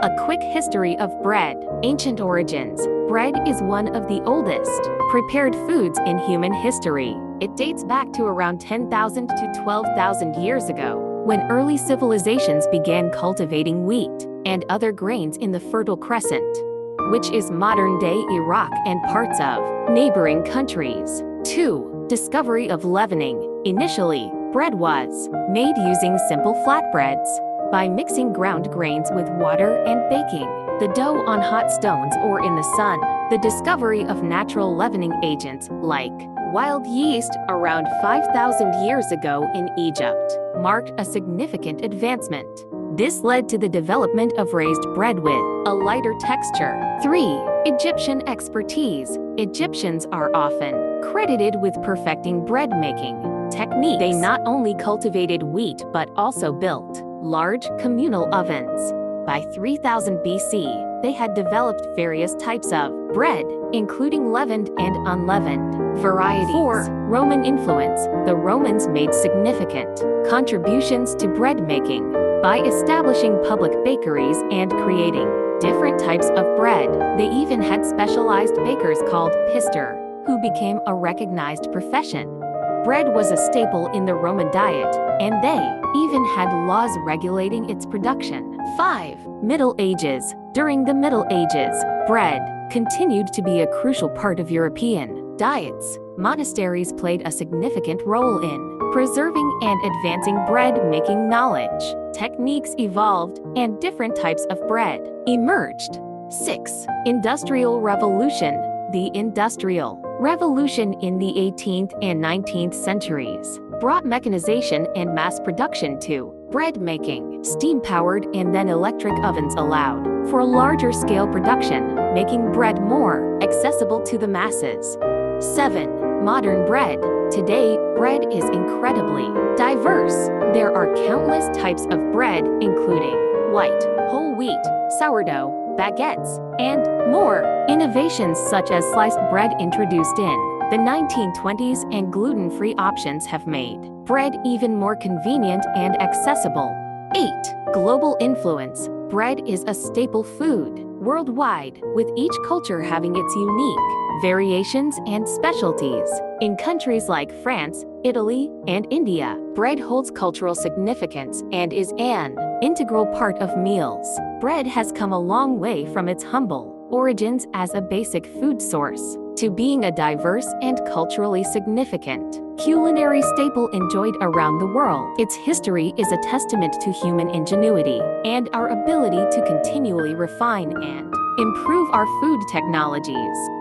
A quick history of bread. Ancient origins. Bread is one of the oldest prepared foods in human history. It dates back to around 10,000 to 12,000 years ago, when early civilizations began cultivating wheat and other grains in the Fertile Crescent, which is modern-day Iraq and parts of neighboring countries. 2. Discovery of leavening. Initially, bread was made using simple flatbreads by mixing ground grains with water and baking the dough on hot stones or in the sun. The discovery of natural leavening agents like wild yeast around 5,000 years ago in Egypt marked a significant advancement. This led to the development of raised bread with a lighter texture. 3. Egyptian expertise. Egyptians are often credited with perfecting bread making techniques. They not only cultivated wheat but also built large communal ovens. By 3000 BC, they had developed various types of bread, including leavened and unleavened varieties. 4. Roman influence. The Romans made significant contributions to bread making by establishing public bakeries and creating different types of bread. They even had specialized bakers called pistor, who became a recognized profession. Bread was a staple in the Roman diet, and they even had laws regulating its production. 5. Middle Ages. During the Middle Ages, bread continued to be a crucial part of European diets. Monasteries played a significant role in preserving and advancing bread-making knowledge. Techniques evolved, and different types of bread emerged. 6. Industrial Revolution. The Industrial Revolution in the 18th and 19th centuries brought mechanization and mass production to bread making. Steam-powered and then electric ovens allowed for larger scale production, making bread more accessible to the masses. 7. Modern bread. Today, bread is incredibly diverse. There are countless types of bread, including white, whole wheat, sourdough, baguettes, and more. Innovations such as sliced bread introduced in the 1920s and gluten-free options have made bread even more convenient and accessible. 8. Global influence. Bread is a staple food worldwide, with each culture having its unique variations and specialties. In countries like France, Italy, and India, bread holds cultural significance and is an integral part of meals. Bread has come a long way from its humble origins as a basic food source to being a diverse and culturally significant culinary staple enjoyed around the world. Its history is a testament to human ingenuity and our ability to continually refine and improve our food technologies.